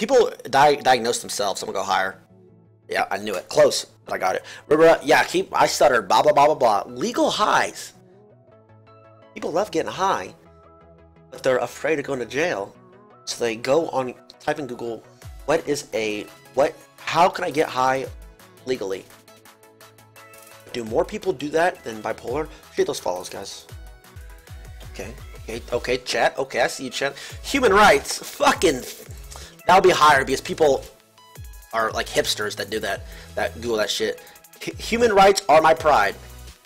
people di- diagnose themselves. I'm gonna go higher. Yeah, I knew it. Close, but I got it. Remember? Uh, yeah, keep. I stuttered. Blah blah blah blah blah. Legal highs. People love getting high, but they're afraid of going to jail, so they go on type in Google, what is a what? How can I get high legally? Do more people do that than bipolar? Shit, those follows, guys. Okay, okay, okay, chat. Okay, I see you, chat. Human rights, fucking. That'll be higher because people are like hipsters that do that, that Google that shit. H- human rights are my pride.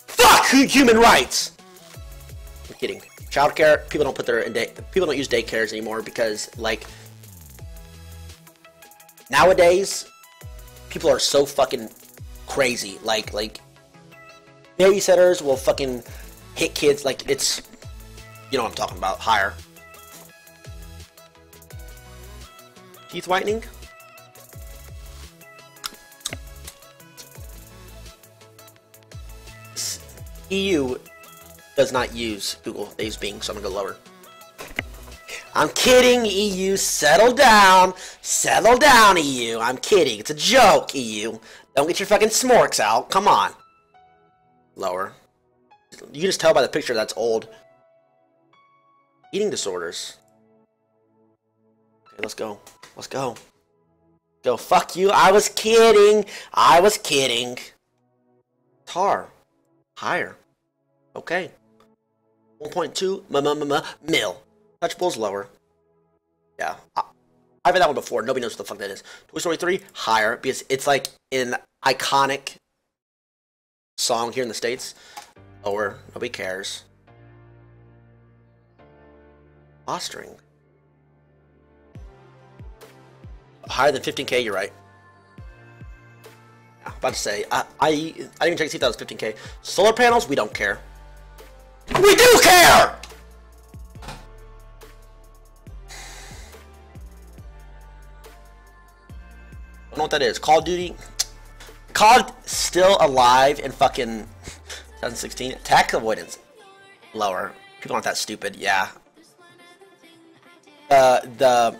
Fuck human rights. I'm kidding. Childcare. People don't put their in day. People don't use daycares anymore because like nowadays, people are so fucking crazy. Like like babysitters will fucking hit kids like it's you know what I'm talking about. Higher. Teeth whitening. EU does not use Google. They use Bing, so I'm gonna go lower. I'm kidding, EU. Settle down. Settle down, EU. I'm kidding. It's a joke, EU. Don't get your fucking smorks out. Come on. Lower. You can just tell by the picture that's old. Eating disorders. Okay, let's go. Let's go. Go. Fuck you. I was kidding. I was kidding. Tar. Higher. Okay. 1.2 m m m mil. Touchables lower. Yeah. I, I've had that one before. Nobody knows what the fuck that is. Toy Story 3 higher because it's like an iconic song here in the states. Lower. Nobody cares. Fostering. Higher than 15k, you're right. Yeah, about to say, I, I, I didn't even check to see if that was 15k. Solar panels, we don't care. We do care! I don't know what that is. Call of Duty. COD still alive in fucking 2016. Tax avoidance. Lower. People aren't that stupid. Yeah. Uh, the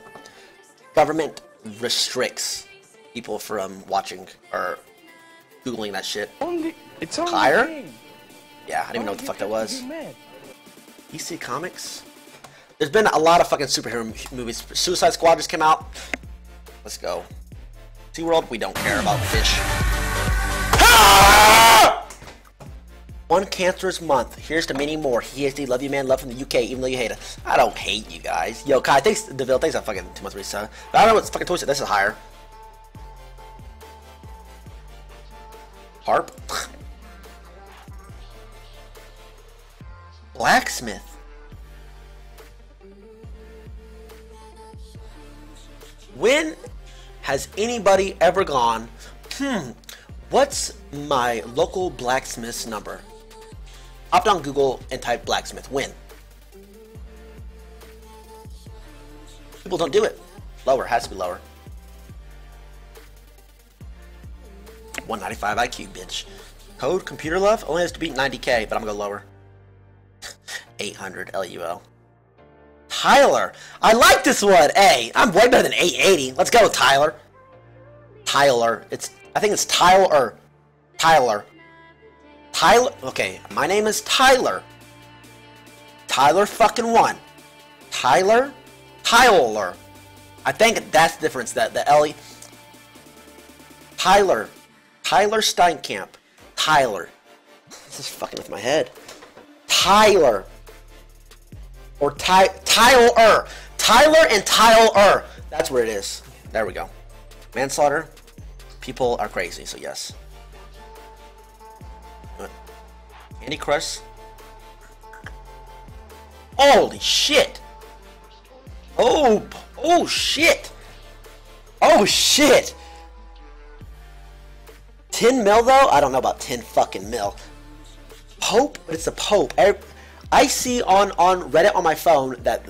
government restricts people from watching or googling that shit. Only, it's only Higher? game. Yeah, I didn't even know what the fuck that was. DC Comics. There's been a lot of fucking superhero movies. Suicide Squad just came out. Let's go. SeaWorld, we don't care about fish. Ah! One cancerous month. Here's to many more. ESD, love you, man. Love from the UK, even though you hate it. I don't hate you guys. Yo, Kai, thanks, Deville. Thanks for fucking two months resub. I don't know what's fucking twisted. This is higher. Harp. Blacksmith. When has anybody ever gone, hmm, what's my local blacksmith's number? Opt on Google and type blacksmith. win. People don't do it. Lower, has to be lower. 195 IQ, bitch. Code computer love only has to beat 90k, but I'm gonna go lower. 800 LUL. Tyler, I like this one. Hey, I'm way better than 880. Let's go, Tyler. Tyler, it's I think it's Tyler. Tyler. Tyler. Okay, my name is Tyler. Tyler fucking one. Tyler. Tyler. I think that's the difference. That the Ellie. Tyler. Tyler Steinkamp. Tyler. This is fucking with my head. Tyler. Or Ty Tyler. Tyler and Tyler. That's where it is. There we go. Manslaughter. People are crazy, so yes. Candy Crush. Holy shit! Oh, oh shit! Oh shit! 10 mil though? I don't know about 10 fucking mil. Pope? But it's the Pope. I, I see on, on Reddit on my phone that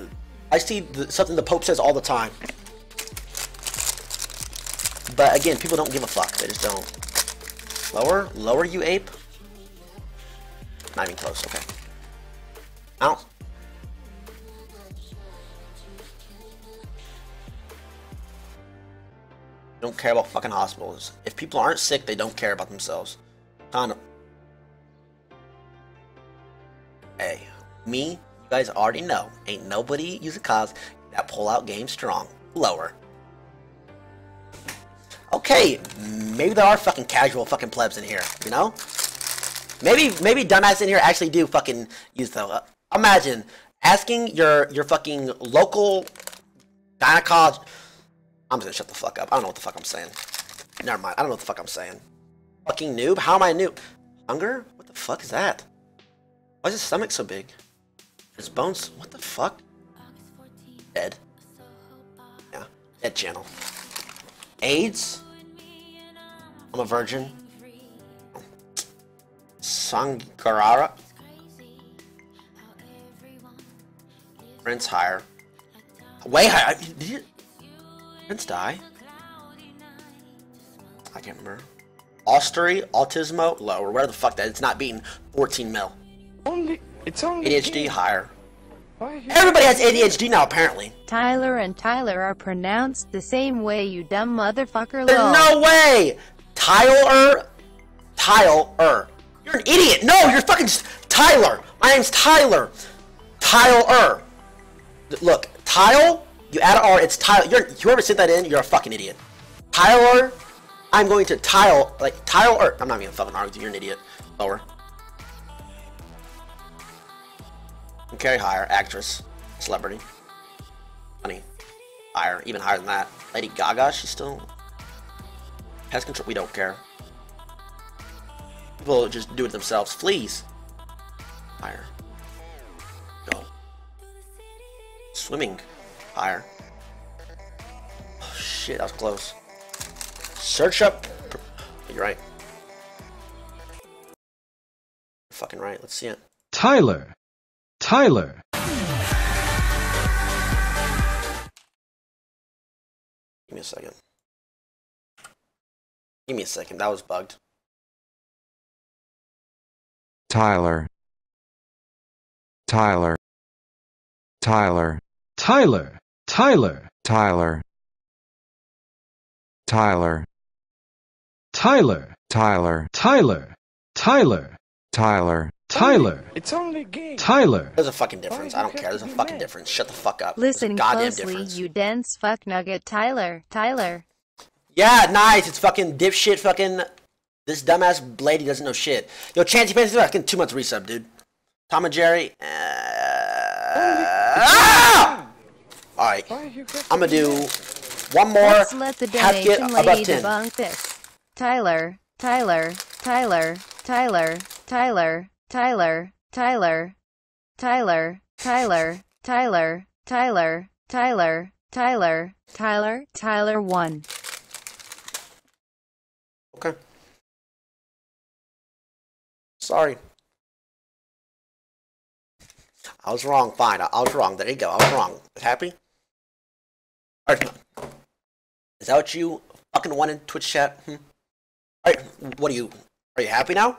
I see the, something the Pope says all the time. But again, people don't give a fuck. They just don't. Lower? Lower, you ape? Not even close. Okay. Ow. don't care about fucking hospitals. If people aren't sick, they don't care about themselves. Kind of. Hey, me, you guys already know. Ain't nobody a cause that pull out game strong. Lower. Okay, maybe there are fucking casual fucking plebs in here, you know? Maybe maybe dumbass in here actually do fucking use the. Uh, imagine asking your your fucking local gynecologist. I'm just gonna shut the fuck up. I don't know what the fuck I'm saying. Never mind. I don't know what the fuck I'm saying. Fucking noob. How am I a noob? Hunger? What the fuck is that? Why is his stomach so big? His bones. What the fuck? Dead. Yeah. Dead channel. AIDS. I'm a virgin. Sangarara. Prince higher. Way higher. Did you, Prince die? I can't remember. Austery, Autismo, lower. Where the fuck that? It's not beating 14 mil. Only, it's only. ADHD, game. higher. Why Everybody has ADHD now, apparently. Tyler and Tyler are pronounced the same way, you dumb motherfucker. There's lol. no way! Tyler, Tyler. You're an idiot. No, you're fucking Tyler. My name's Tyler. Tyler. Look, Tile. You add an R. It's Tyler. You're whoever sent that in. You're a fucking idiot. Tyler. I'm going to tile like Tyler. I'm not even fucking argue. you, You're an idiot. Lower. Okay, higher. Actress. Celebrity. Funny. Higher. Even higher than that. Lady Gaga. She's still has control. We don't care. People just do it themselves. Fleas. Higher. Go. Swimming. Higher. Oh, shit, that was close. Search up. You're right. You're fucking right. Let's see it. Tyler. Tyler. Give me a second. Give me a second. That was bugged. Tyler. Tyler. Tyler. Tyler. Tyler. Tyler. Tyler. Tyler. Tyler. Tyler. Tyler. Tyler. Tyler. It's only game. Tyler. There's a fucking difference. I don't care. There's a fucking difference. Shut the fuck up. There's Listen closely, difference. you dense fuck nugget. Tyler. Tyler. Yeah, nice. It's fucking dipshit. Fucking this dumbass lady doesn't know shit. Yo, Chancey Pants, fucking two months resub, dude. Tom and Jerry. Uh, ah! All right, Why you got I'm gonna do one more. Let's let the donation lady 10. debunk this. Tyler. Tyler. Tyler. Tyler. Tyler. Tyler. Tyler. Tyler. Tyler. Tyler. Tyler. Tyler. Tyler. Tyler. Tyler 1. Okay. Sorry. I was wrong. Fine. I, I was wrong. There you go. I was wrong. Happy? Alright. Is that what you fucking wanted, Twitch chat? Hmm? Alright. What are you? Are you happy now?